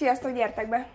Sziasztok, gyertek be!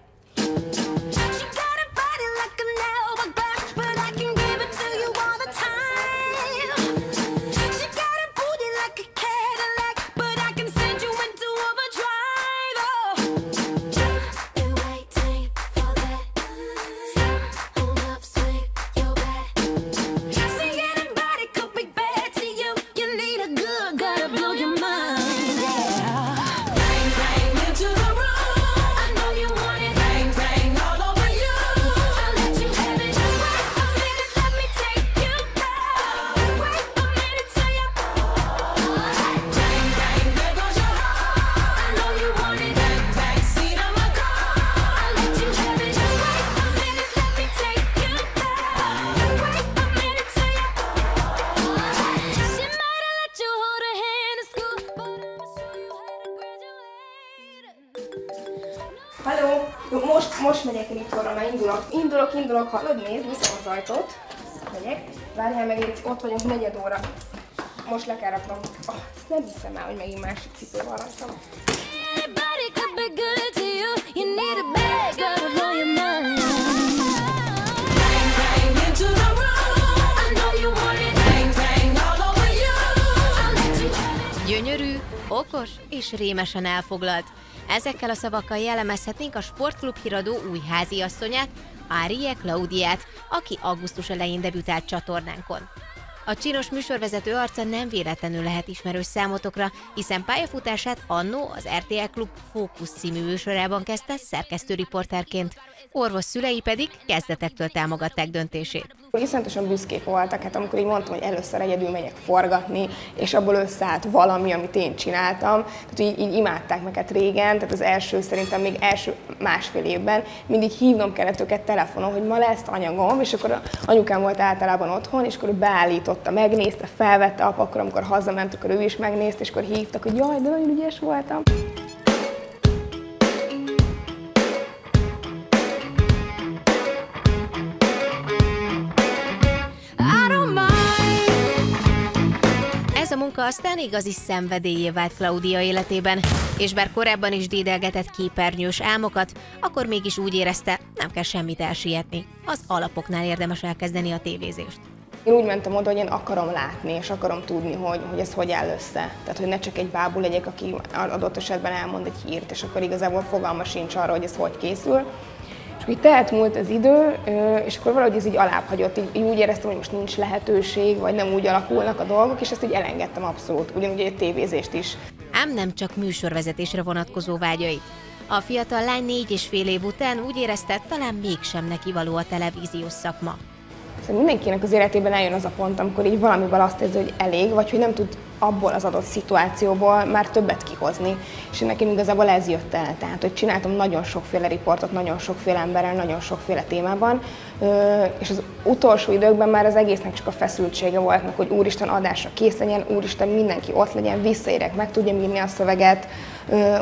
Most, megyek Ritorra, már indulok. Indulok, indulok, hallod? Nézd, nyitom az ajtót. Megyek. Várjál meg, itt ott vagyunk negyed óra. Most le kell raknom. Oh, ezt nem hiszem el, hogy megint másik cipő van rajtam. Gyönyörű, okos és rémesen elfoglalt. Ezekkel a szavakkal jellemezhetnénk a sportklub híradó új háziasszonyát, Árie Klaudiát, aki augusztus elején debütált csatornánkon. A csinos műsorvezető arca nem véletlenül lehet ismerős számotokra, hiszen pályafutását annó az RTL Klub Fókusz című műsorában kezdte szerkesztőriporterként. Orvos szülei pedig kezdetektől támogatták döntését. Iszonyatosan büszkék voltak, hát amikor így mondtam, hogy először egyedül megyek forgatni, és abból összeállt valami, amit én csináltam. Tehát így, így imádták meg hát régen, tehát az első szerintem még első másfél évben mindig hívnom kellett őket telefonon, hogy ma lesz anyagom, és akkor anyukám volt általában otthon, és akkor ő beállította, megnézte, felvette, apa, akkor amikor hazament, akkor ő is megnézte, és akkor hívtak, hogy jaj, de nagyon ügyes voltam. Munka aztán igazi szenvedélyé vált Claudia életében, és bár korábban is dédelgetett képernyős álmokat, akkor mégis úgy érezte, nem kell semmit elsietni. Az alapoknál érdemes elkezdeni a tévézést. Én úgy mentem oda, hogy én akarom látni, és akarom tudni, hogy, hogy ez hogy áll össze. Tehát, hogy ne csak egy bábú legyek, aki adott esetben elmond egy hírt, és akkor igazából fogalma sincs arra, hogy ez hogy készül. És akkor így tehet múlt az idő, és akkor valahogy ez így alább hagyott. Így, úgy éreztem, hogy most nincs lehetőség, vagy nem úgy alakulnak a dolgok, és ezt így elengedtem abszolút, ugyanúgy egy tévézést is. Ám nem csak műsorvezetésre vonatkozó vágyait. A fiatal lány négy és fél év után úgy érezte, talán mégsem neki való a televíziós szakma. Szerintem mindenkinek az életében eljön az a pont, amikor így valamivel azt érzi, hogy elég, vagy hogy nem tud abból az adott szituációból már többet kihozni. És nekem igazából ez jött el. Tehát, hogy csináltam nagyon sokféle riportot, nagyon sokféle emberrel, nagyon sokféle témában, és az utolsó időkben már az egésznek csak a feszültsége volt, meg, hogy úristen adásra kész legyen, úristen mindenki ott legyen, visszaérek, meg tudja írni a szöveget,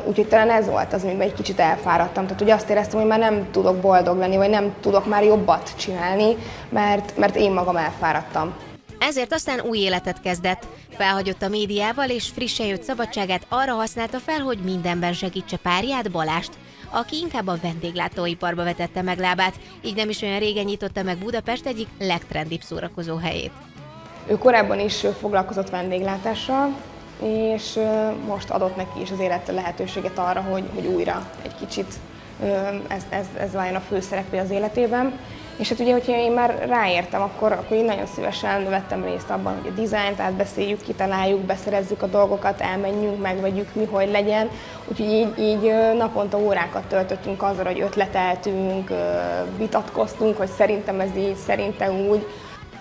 úgyhogy talán ez volt az, amiben egy kicsit elfáradtam. Tehát, hogy azt éreztem, hogy már nem tudok boldog lenni, vagy nem tudok már jobbat csinálni, mert, mert én magam elfáradtam. Ezért aztán új életet kezdett. Felhagyott a médiával, és frissen jött szabadságát arra használta fel, hogy mindenben segítse párját, Balást, aki inkább a vendéglátóiparba vetette meg lábát, így nem is olyan régen nyitotta meg Budapest egyik legtrendibb szórakozó helyét. Ő korábban is foglalkozott vendéglátással, és most adott neki is az élet lehetőséget arra, hogy, hogy újra egy kicsit ez, ez, ez váljon a főszereplő az életében. És hát ugye, hogyha én már ráértem, akkor, akkor én nagyon szívesen vettem részt abban, hogy a dizájnt átbeszéljük, kitaláljuk, beszerezzük a dolgokat, elmenjünk, megvegyük, mi hogy legyen. Úgyhogy így, így naponta órákat töltöttünk azzal, hogy ötleteltünk, vitatkoztunk, hogy szerintem ez így, szerintem úgy.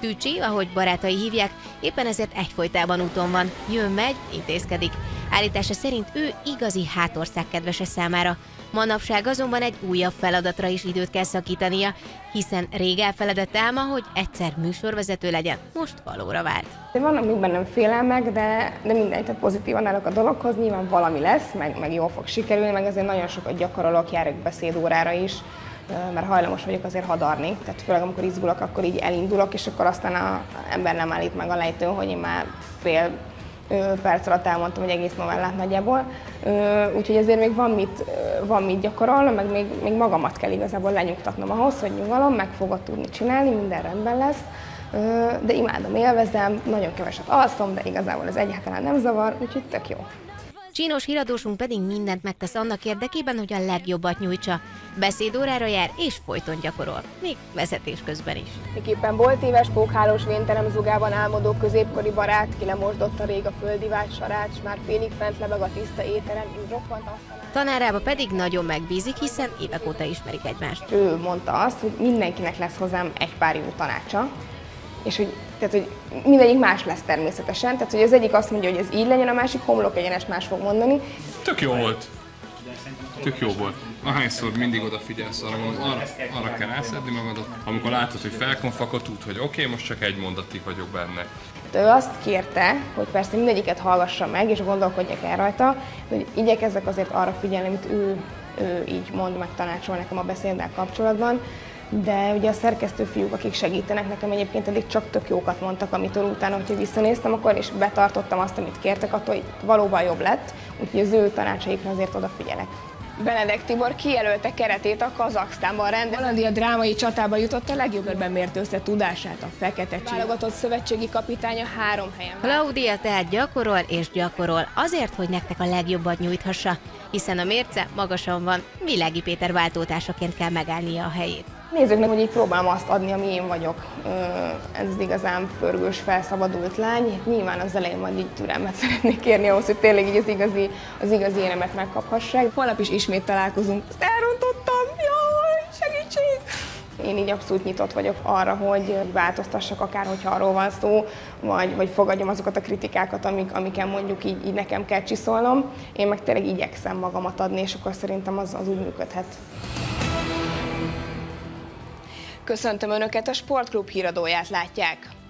Tűcsi, ahogy barátai hívják, éppen ezért egyfolytában úton van. Jön, megy, intézkedik. Állítása szerint ő igazi hátország kedvese számára. Manapság azonban egy újabb feladatra is időt kell szakítania, hiszen rég elfeledett álma, hogy egyszer műsorvezető legyen, most valóra vált. Vannak még bennem félelmek, de, de mindegy, tehát pozitívan állok a dologhoz, nyilván valami lesz, meg, meg jól fog sikerülni, meg azért nagyon sokat gyakorolok, járok beszédórára is, mert hajlamos vagyok azért hadarni, tehát főleg amikor izgulok, akkor így elindulok, és akkor aztán az ember nem állít meg a lejtőn, hogy én már fél perc alatt elmondtam egy egész novellát nagyjából, úgyhogy ezért még van mit, van mit gyakorolnom, meg még, még magamat kell igazából lenyugtatnom ahhoz, hogy nyugalom, meg fogod tudni csinálni, minden rendben lesz, de imádom, élvezem, nagyon keveset alszom, de igazából ez egyáltalán nem zavar, úgyhogy tök jó. Csinos híradósunk pedig mindent megtesz annak érdekében, hogy a legjobbat nyújtsa. Beszédórára jár és folyton gyakorol, még vezetés közben is. Miképpen volt éves pókhálós vénterem zugában álmodó középkori barát, ki a rég a földi sarát, s már félig fent lebeg a tiszta éteren, így roppant asztalán. Tanárába pedig nagyon megbízik, hiszen évek óta ismerik egymást. Ő mondta azt, hogy mindenkinek lesz hozzám egy pár jó tanácsa, és hogy, tehát, hogy mindegyik más lesz természetesen, tehát hogy az egyik azt mondja, hogy ez így legyen, a másik homlok egyenes más fog mondani. Tök jó volt. Tök jó volt. Ahányszor mindig odafigyelsz arra, arra, arra kell elszedni magadat, amikor látod, hogy felkonfakod, tud, hogy oké, okay, most csak egy mondatig vagyok benne. Ő azt kérte, hogy persze mindegyiket hallgassa meg, és gondolkodjak el rajta, hogy igyekezzek azért arra figyelni, amit ő, ő így mond, meg tanácsol nekem a beszéddel kapcsolatban, de ugye a szerkesztő fiúk, akik segítenek nekem egyébként eddig csak tök jókat mondtak, amitől utána, hogyha visszanéztem, akkor és betartottam azt, amit kértek, attól hogy valóban jobb lett, úgyhogy az ő tanácsaikra azért odafigyelek. Benedek Tibor kijelölte keretét a Kazaksztánban rendezett. Hollandia drámai csatába jutott a legjobb körben mért össze tudását a fekete csík. Válogatott szövetségi kapitánya három helyen. Claudia tehát gyakorol és gyakorol azért, hogy nektek a legjobbat nyújthassa, hiszen a mérce magasan van, Világi Péter váltótársaként kell megállnia a helyét. Nézzük hogy így próbálom azt adni, ami én vagyok. Ez az igazán pörgős, felszabadult lány. Nyilván az elején majd így türelmet szeretnék kérni ahhoz, hogy tényleg így az igazi, az igazi énemet megkaphassák. Holnap is ismét találkozunk. Ezt elrontottam! Jaj, segítség! Én így abszolút nyitott vagyok arra, hogy változtassak, akár hogyha arról van szó, vagy, vagy fogadjam azokat a kritikákat, amik, amiken mondjuk így, így nekem kell csiszolnom. Én meg tényleg igyekszem magamat adni, és akkor szerintem az, az úgy működhet. Köszöntöm Önöket, a Sportklub híradóját látják.